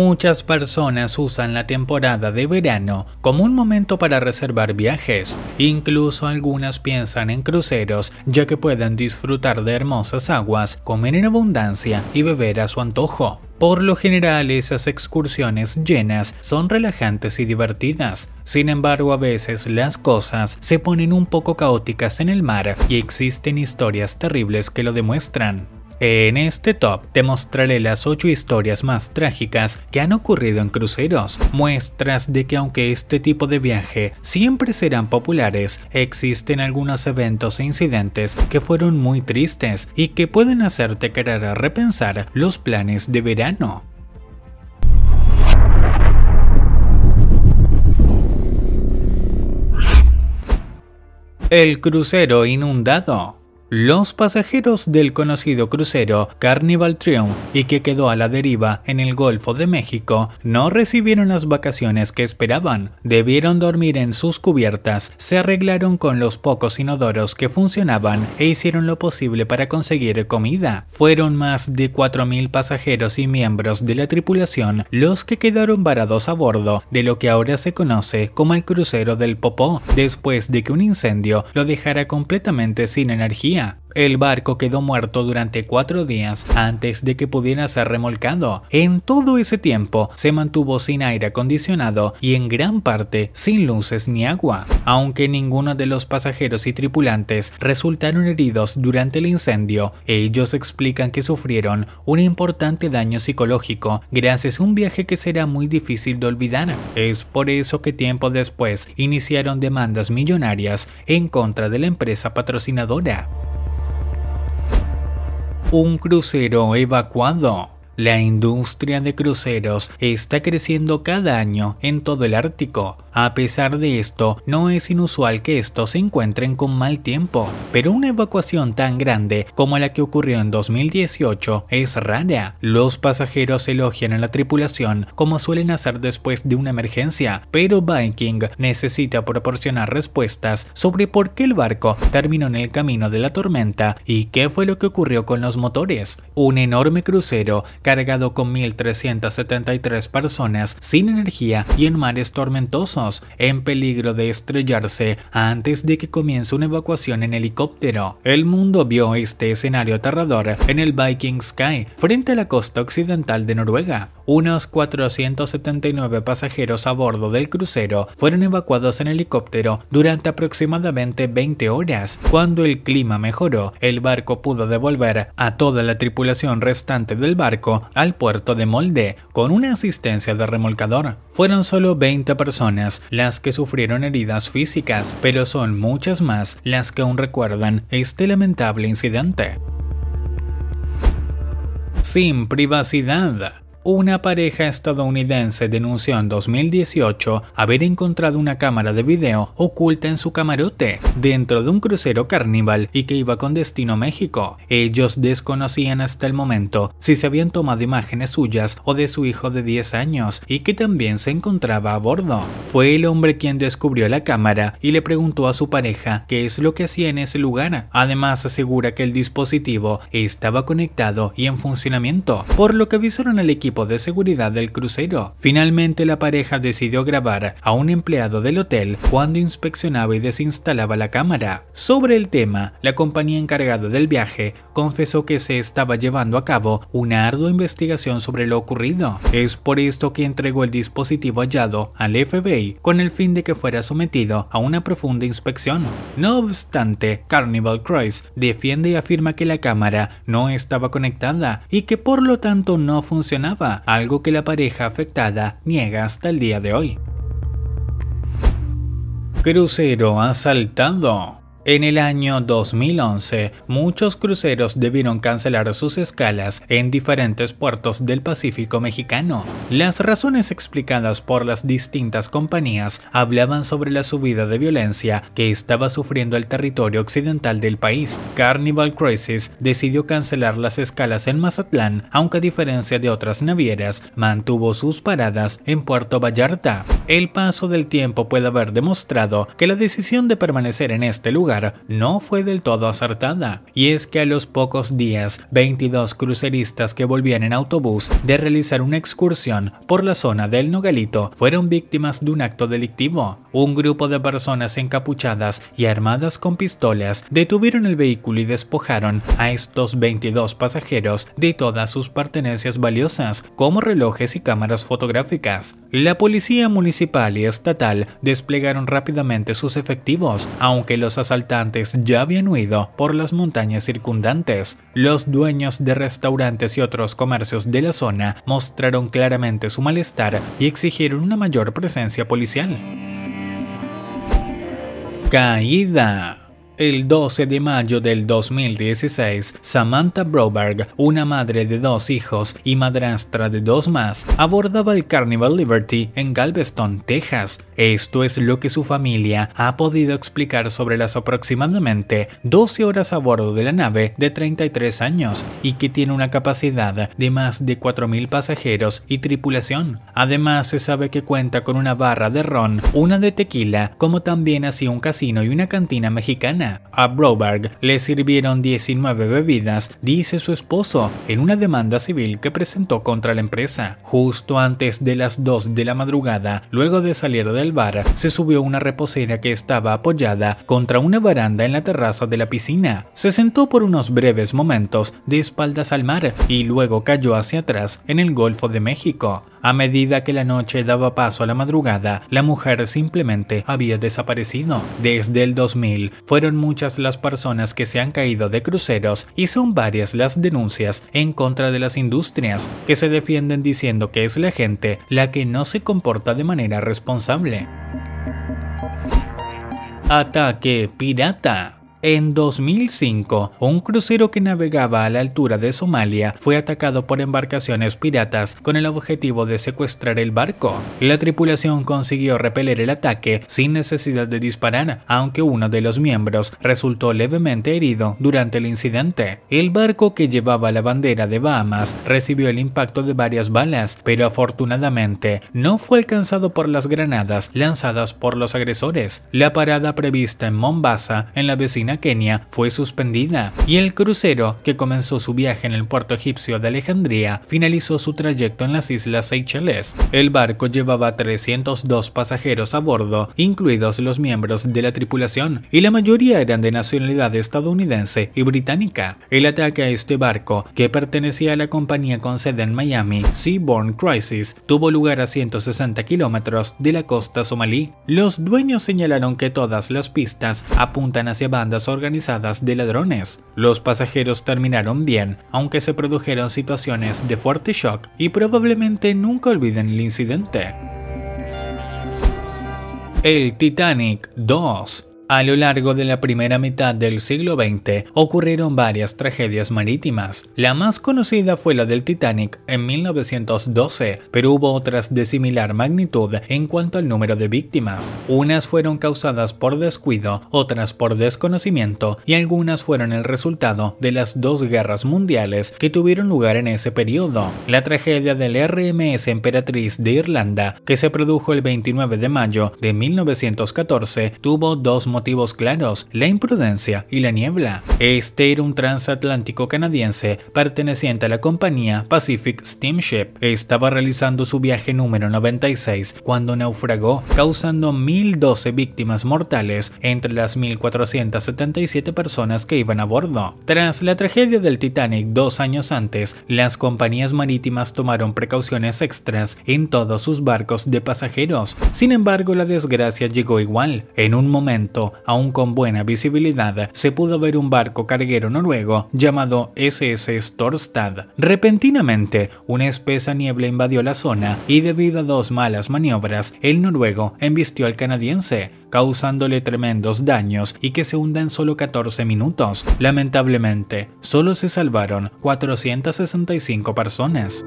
Muchas personas usan la temporada de verano como un momento para reservar viajes, incluso algunas piensan en cruceros ya que pueden disfrutar de hermosas aguas, comer en abundancia y beber a su antojo. Por lo general esas excursiones llenas son relajantes y divertidas, sin embargo a veces las cosas se ponen un poco caóticas en el mar y existen historias terribles que lo demuestran. En este top te mostraré las 8 historias más trágicas que han ocurrido en cruceros, muestras de que aunque este tipo de viaje siempre serán populares, existen algunos eventos e incidentes que fueron muy tristes y que pueden hacerte querer repensar los planes de verano. El crucero inundado los pasajeros del conocido crucero Carnival Triumph y que quedó a la deriva en el Golfo de México no recibieron las vacaciones que esperaban. Debieron dormir en sus cubiertas, se arreglaron con los pocos inodoros que funcionaban e hicieron lo posible para conseguir comida. Fueron más de 4.000 pasajeros y miembros de la tripulación los que quedaron varados a bordo de lo que ahora se conoce como el crucero del Popó, después de que un incendio lo dejara completamente sin energía el barco quedó muerto durante cuatro días antes de que pudiera ser remolcado. En todo ese tiempo se mantuvo sin aire acondicionado y en gran parte sin luces ni agua. Aunque ninguno de los pasajeros y tripulantes resultaron heridos durante el incendio, ellos explican que sufrieron un importante daño psicológico gracias a un viaje que será muy difícil de olvidar. Es por eso que tiempo después iniciaron demandas millonarias en contra de la empresa patrocinadora un crucero evacuado. La industria de cruceros está creciendo cada año en todo el Ártico. A pesar de esto, no es inusual que estos se encuentren con mal tiempo, pero una evacuación tan grande como la que ocurrió en 2018 es rara. Los pasajeros elogian a la tripulación como suelen hacer después de una emergencia, pero Viking necesita proporcionar respuestas sobre por qué el barco terminó en el camino de la tormenta y qué fue lo que ocurrió con los motores. Un enorme crucero cargado con 1.373 personas sin energía y en mares tormentosos, en peligro de estrellarse antes de que comience una evacuación en helicóptero. El mundo vio este escenario aterrador en el Viking Sky, frente a la costa occidental de Noruega. Unos 479 pasajeros a bordo del crucero fueron evacuados en helicóptero durante aproximadamente 20 horas. Cuando el clima mejoró, el barco pudo devolver a toda la tripulación restante del barco al puerto de Molde con una asistencia de remolcador. Fueron solo 20 personas las que sufrieron heridas físicas, pero son muchas más las que aún recuerdan este lamentable incidente. Sin privacidad. Una pareja estadounidense denunció en 2018 haber encontrado una cámara de video oculta en su camarote dentro de un crucero Carnival y que iba con destino a México. Ellos desconocían hasta el momento si se habían tomado imágenes suyas o de su hijo de 10 años y que también se encontraba a bordo. Fue el hombre quien descubrió la cámara y le preguntó a su pareja qué es lo que hacía en ese lugar. Además asegura que el dispositivo estaba conectado y en funcionamiento, por lo que avisaron al equipo de seguridad del crucero. Finalmente la pareja decidió grabar a un empleado del hotel cuando inspeccionaba y desinstalaba la cámara. Sobre el tema, la compañía encargada del viaje confesó que se estaba llevando a cabo una ardua investigación sobre lo ocurrido. Es por esto que entregó el dispositivo hallado al FBI con el fin de que fuera sometido a una profunda inspección. No obstante, Carnival Cruise defiende y afirma que la cámara no estaba conectada y que por lo tanto no funcionaba algo que la pareja afectada niega hasta el día de hoy. Crucero asaltado. En el año 2011, muchos cruceros debieron cancelar sus escalas en diferentes puertos del Pacífico mexicano. Las razones explicadas por las distintas compañías hablaban sobre la subida de violencia que estaba sufriendo el territorio occidental del país. Carnival Cruises decidió cancelar las escalas en Mazatlán, aunque a diferencia de otras navieras, mantuvo sus paradas en Puerto Vallarta. El paso del tiempo puede haber demostrado que la decisión de permanecer en este lugar no fue del todo acertada, y es que a los pocos días, 22 cruceristas que volvían en autobús de realizar una excursión por la zona del Nogalito fueron víctimas de un acto delictivo. Un grupo de personas encapuchadas y armadas con pistolas detuvieron el vehículo y despojaron a estos 22 pasajeros de todas sus pertenencias valiosas, como relojes y cámaras fotográficas. La policía municipal y estatal desplegaron rápidamente sus efectivos, aunque los asaltantes ya habían huido por las montañas circundantes. Los dueños de restaurantes y otros comercios de la zona mostraron claramente su malestar y exigieron una mayor presencia policial. Caída el 12 de mayo del 2016, Samantha Broberg, una madre de dos hijos y madrastra de dos más, abordaba el Carnival Liberty en Galveston, Texas. Esto es lo que su familia ha podido explicar sobre las aproximadamente 12 horas a bordo de la nave de 33 años y que tiene una capacidad de más de 4.000 pasajeros y tripulación. Además, se sabe que cuenta con una barra de ron, una de tequila, como también así un casino y una cantina mexicana. A Broberg le sirvieron 19 bebidas, dice su esposo, en una demanda civil que presentó contra la empresa. Justo antes de las 2 de la madrugada, luego de salir del bar, se subió una reposera que estaba apoyada contra una baranda en la terraza de la piscina. Se sentó por unos breves momentos de espaldas al mar y luego cayó hacia atrás en el Golfo de México. A medida que la noche daba paso a la madrugada, la mujer simplemente había desaparecido. Desde el 2000 fueron muchas las personas que se han caído de cruceros y son varias las denuncias en contra de las industrias que se defienden diciendo que es la gente la que no se comporta de manera responsable. Ataque pirata. En 2005, un crucero que navegaba a la altura de Somalia fue atacado por embarcaciones piratas con el objetivo de secuestrar el barco. La tripulación consiguió repeler el ataque sin necesidad de disparar, aunque uno de los miembros resultó levemente herido durante el incidente. El barco que llevaba la bandera de Bahamas recibió el impacto de varias balas, pero afortunadamente no fue alcanzado por las granadas lanzadas por los agresores. La parada prevista en Mombasa, en la vecina Kenia fue suspendida y el crucero, que comenzó su viaje en el puerto egipcio de Alejandría, finalizó su trayecto en las Islas Seychelles. El barco llevaba 302 pasajeros a bordo, incluidos los miembros de la tripulación, y la mayoría eran de nacionalidad estadounidense y británica. El ataque a este barco, que pertenecía a la compañía con sede en Miami, Seaborn Crisis, tuvo lugar a 160 kilómetros de la costa somalí. Los dueños señalaron que todas las pistas apuntan hacia bandas organizadas de ladrones. Los pasajeros terminaron bien, aunque se produjeron situaciones de fuerte shock y probablemente nunca olviden el incidente. El Titanic 2 a lo largo de la primera mitad del siglo XX ocurrieron varias tragedias marítimas. La más conocida fue la del Titanic en 1912, pero hubo otras de similar magnitud en cuanto al número de víctimas. Unas fueron causadas por descuido, otras por desconocimiento y algunas fueron el resultado de las dos guerras mundiales que tuvieron lugar en ese periodo. La tragedia del RMS Emperatriz de Irlanda, que se produjo el 29 de mayo de 1914, tuvo dos motivos claros, la imprudencia y la niebla. Este era un transatlántico canadiense perteneciente a la compañía Pacific Steamship. Estaba realizando su viaje número 96 cuando naufragó, causando 1.012 víctimas mortales entre las 1.477 personas que iban a bordo. Tras la tragedia del Titanic dos años antes, las compañías marítimas tomaron precauciones extras en todos sus barcos de pasajeros. Sin embargo, la desgracia llegó igual. En un momento, aún con buena visibilidad, se pudo ver un barco carguero noruego llamado SS Storstad. Repentinamente, una espesa niebla invadió la zona y debido a dos malas maniobras, el noruego embistió al canadiense, causándole tremendos daños y que se hunda en solo 14 minutos. Lamentablemente, solo se salvaron 465 personas.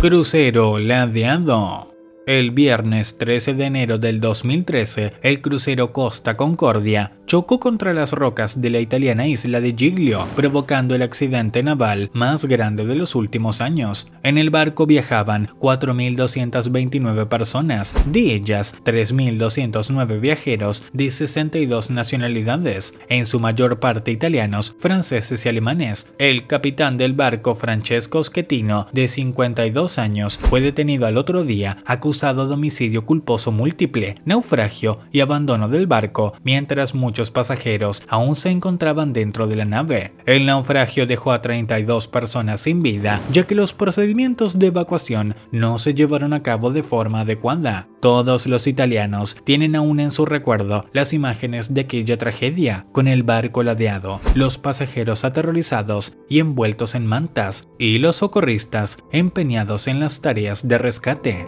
Crucero ladeado el viernes 13 de enero del 2013, el crucero Costa Concordia chocó contra las rocas de la italiana isla de Giglio, provocando el accidente naval más grande de los últimos años. En el barco viajaban 4.229 personas, de ellas 3.209 viajeros de 62 nacionalidades, en su mayor parte italianos, franceses y alemanes. El capitán del barco Francesco Schettino, de 52 años, fue detenido al otro día acusado de homicidio culposo múltiple, naufragio y abandono del barco, mientras muchos pasajeros aún se encontraban dentro de la nave. El naufragio dejó a 32 personas sin vida, ya que los procedimientos de evacuación no se llevaron a cabo de forma adecuada. Todos los italianos tienen aún en su recuerdo las imágenes de aquella tragedia, con el barco ladeado, los pasajeros aterrorizados y envueltos en mantas, y los socorristas empeñados en las tareas de rescate.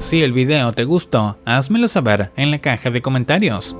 Si el video te gustó, házmelo saber en la caja de comentarios.